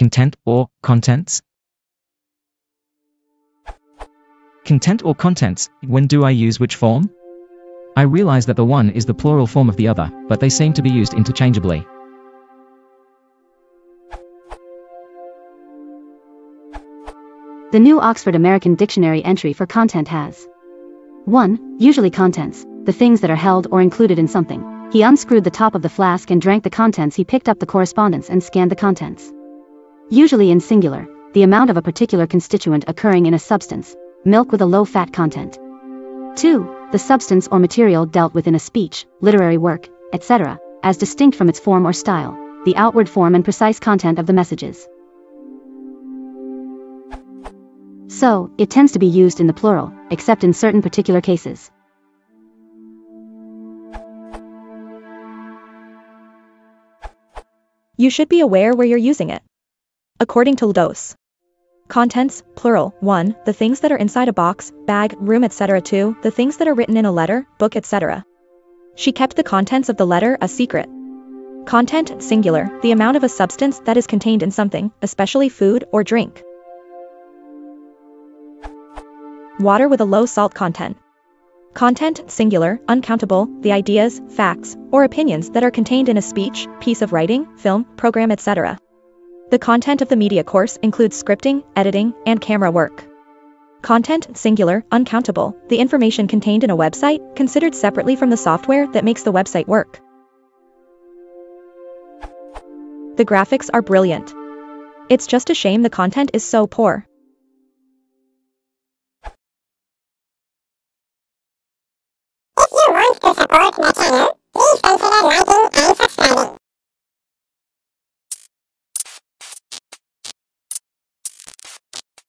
content or contents? Content or contents, when do I use which form? I realize that the one is the plural form of the other, but they seem to be used interchangeably. The new Oxford American Dictionary entry for content has 1. Usually contents, the things that are held or included in something. He unscrewed the top of the flask and drank the contents. He picked up the correspondence and scanned the contents. Usually in singular, the amount of a particular constituent occurring in a substance, milk with a low fat content. 2. The substance or material dealt with in a speech, literary work, etc., as distinct from its form or style, the outward form and precise content of the messages. So, it tends to be used in the plural, except in certain particular cases. You should be aware where you're using it. According to LDOCE. Contents, plural, 1. The things that are inside a box, bag, room etc. 2. The things that are written in a letter, book etc. She kept the contents of the letter a secret. Content, singular, the amount of a substance that is contained in something, especially food or drink. Water with a low salt content. Content, singular, uncountable, the ideas, facts, or opinions that are contained in a speech, piece of writing, film, program etc. The content of the media course includes scripting, editing, and camera work. Content, singular, uncountable, the information contained in a website, considered separately from the software that makes the website work. The graphics are brilliant. It's just a shame the content is so poor. If you want to support my channel, please consider